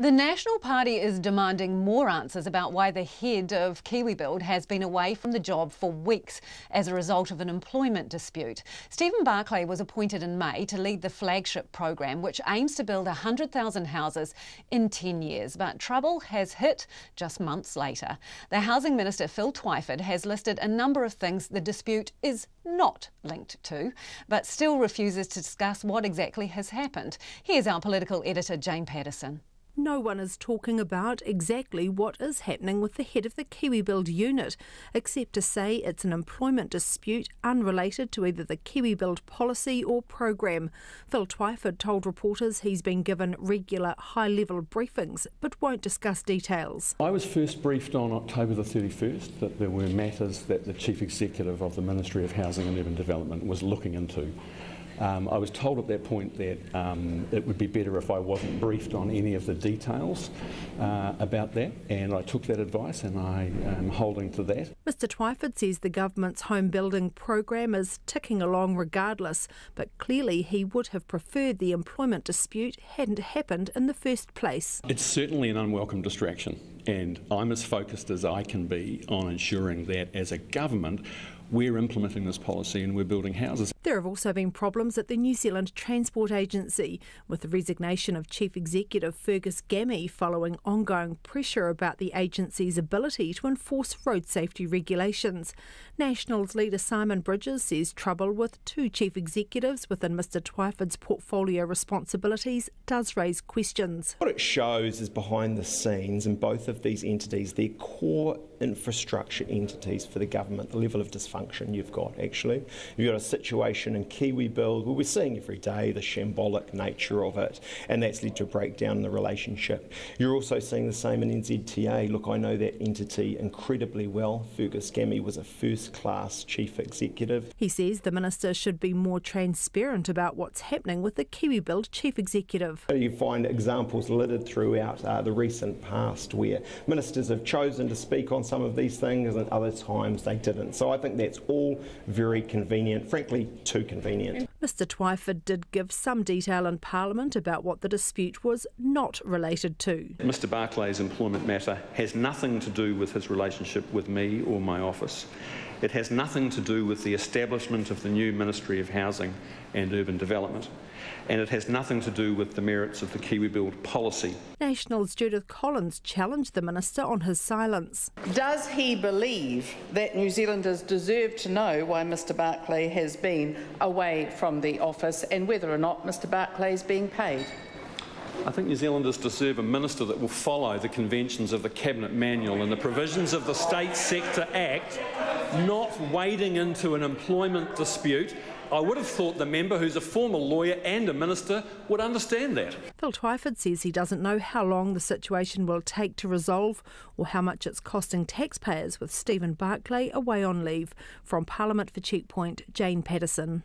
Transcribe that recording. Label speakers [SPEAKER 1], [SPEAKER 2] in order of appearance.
[SPEAKER 1] The National Party is demanding more answers about why the head of KiwiBuild has been away from the job for weeks as a result of an employment dispute. Stephen Barclay was appointed in May to lead the flagship program, which aims to build 100,000 houses in 10 years. But trouble has hit just months later. The Housing Minister, Phil Twyford, has listed a number of things the dispute is not linked to, but still refuses to discuss what exactly has happened. Here's our political editor, Jane Patterson
[SPEAKER 2] no one is talking about exactly what is happening with the head of the KiwiBuild unit, except to say it's an employment dispute unrelated to either the KiwiBuild policy or program. Phil Twyford told reporters he's been given regular high level briefings but won't discuss details.
[SPEAKER 3] I was first briefed on October the 31st that there were matters that the Chief Executive of the Ministry of Housing and Urban Development was looking into. Um, I was told at that point that um, it would be better if I wasn't briefed on any of the details uh, about that, and I took that advice and I am holding to that.
[SPEAKER 2] Mr Twyford says the government's home building program is ticking along regardless, but clearly he would have preferred the employment dispute hadn't happened in the first place.
[SPEAKER 3] It's certainly an unwelcome distraction, and I'm as focused as I can be on ensuring that as a government we're implementing this policy and we're building houses.
[SPEAKER 2] There have also been problems at the New Zealand Transport Agency, with the resignation of Chief Executive Fergus Gammie following ongoing pressure about the agency's ability to enforce road safety regulations. Nationals leader Simon Bridges says trouble with two chief executives within Mr Twyford's portfolio responsibilities does raise questions.
[SPEAKER 4] What it shows is behind the scenes in both of these entities, their core infrastructure entities for the government, the level of dysfunction you've got actually. You've got a situation in Kiwi KiwiBuild where we're seeing every day the shambolic nature of it, and that's led to a breakdown in the relationship. You're also seeing the same in NZTA. Look, I know that entity incredibly well. Fergus Gammie was a first class chief executive.
[SPEAKER 2] He says the minister should be more transparent about what's happening with the Kiwi KiwiBuild chief executive.
[SPEAKER 4] You find examples littered throughout uh, the recent past where ministers have chosen to speak on some of these things and other times they didn't. So I think that's all very convenient, frankly, too convenient.
[SPEAKER 2] Mr Twyford did give some detail in Parliament about what the dispute was not related to.
[SPEAKER 3] Mr Barclay's employment matter has nothing to do with his relationship with me or my office. It has nothing to do with the establishment of the new Ministry of Housing and Urban Development and it has nothing to do with the merits of the KiwiBuild policy.
[SPEAKER 2] National's Judith Collins challenged the minister on his silence.
[SPEAKER 5] Does he believe that New Zealanders deserve to know why Mr Barclay has been away from the office and whether or not Mr Barclay is being paid?
[SPEAKER 3] I think New Zealanders deserve a minister that will follow the conventions of the Cabinet Manual and the provisions of the State Sector Act, not wading into an employment dispute I would have thought the member, who's a former lawyer and a minister, would understand that.
[SPEAKER 2] Phil Twyford says he doesn't know how long the situation will take to resolve or how much it's costing taxpayers with Stephen Barclay away on leave. From Parliament for Checkpoint, Jane Patterson.